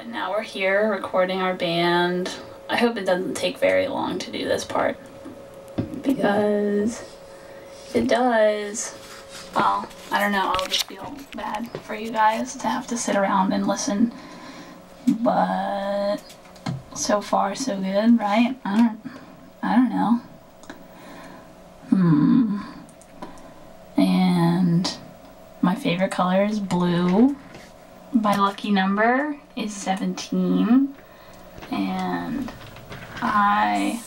and now we're here recording our band. I hope it doesn't take very long to do this part. Because it does, well, I don't know, I'll just feel bad for you guys to have to sit around and listen. But so far so good, right? I don't I don't know. Hmm. And my favorite color is blue. My lucky number is 17. And I,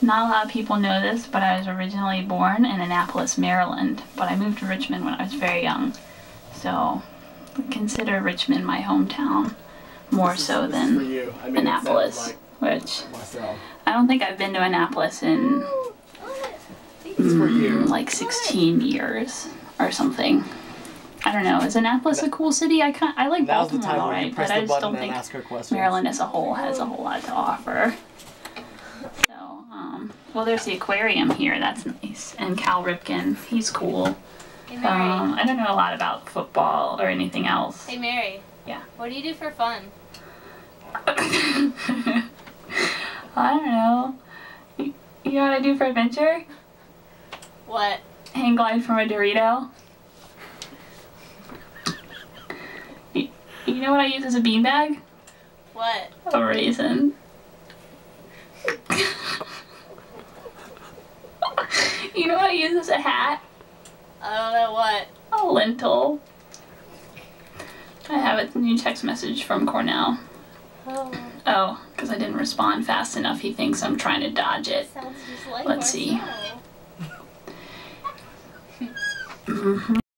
not a lot of people know this, but I was originally born in Annapolis, Maryland. But I moved to Richmond when I was very young. So consider Richmond my hometown more so than. I mean, Annapolis, like which myself. I don't think I've been to Annapolis in It's for you. mm, like 16 years or something. I don't know. Is Annapolis a cool city? I kind I like Now's Baltimore, time where you alright, but I just don't think ask her questions. Maryland as a whole has a whole lot to offer. So, um, well, there's the aquarium here. That's nice. And Cal Ripken, he's cool. Hey Mary. Um, I don't know a lot about football or anything else. hey Mary. Yeah. What do you do for fun? I don't know. You, you know what I do for adventure? What? Hang glide from a Dorito. You, know what I use as a beanbag? What? A raisin. you know what I use as a hat? I don't know what. A lentil. I have a new text message from Cornell. Oh, Oh, because I didn't respond fast enough. He thinks I'm trying to dodge it. sounds just like Let's see. Marcel. Mm-hmm.